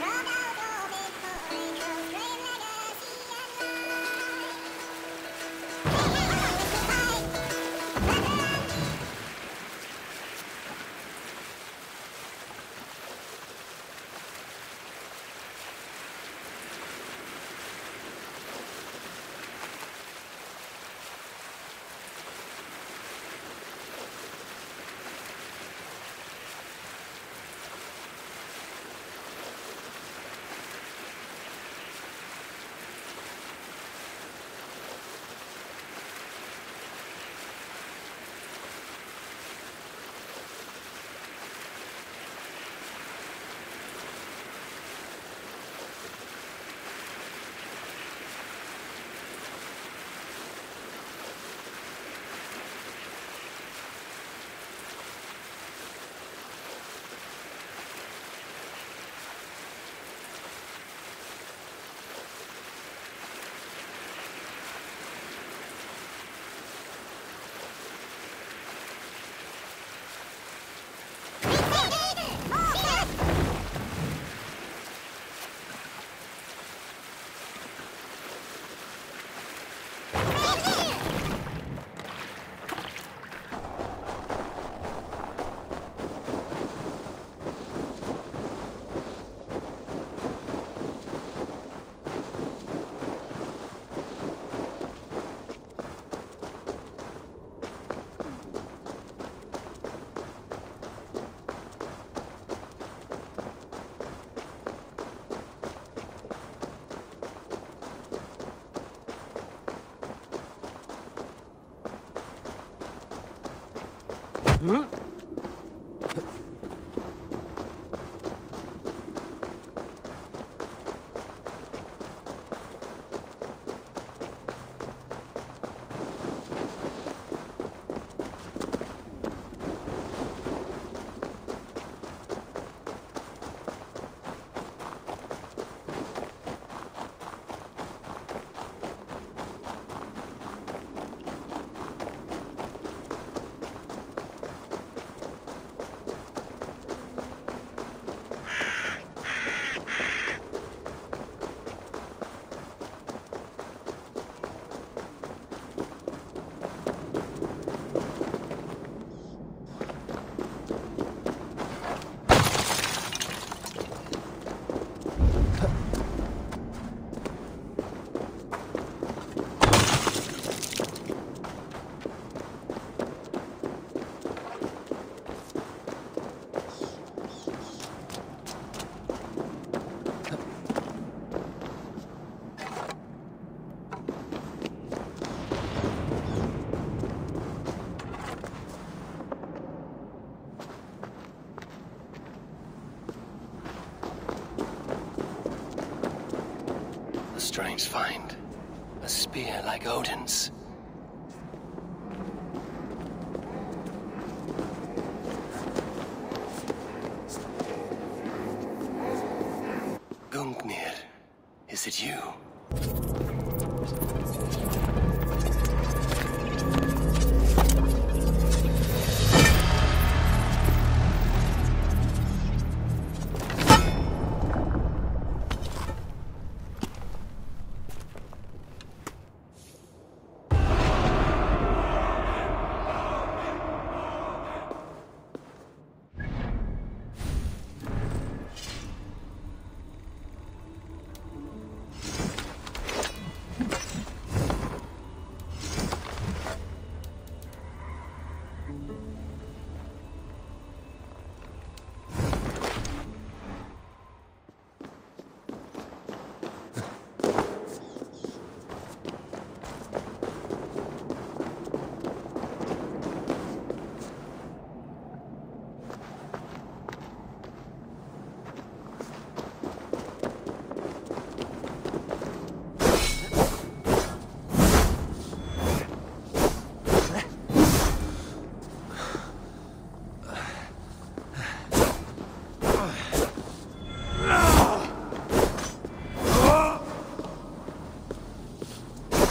ローダー嗯。A strange find. A spear like Odin's. Gungnir, is it you?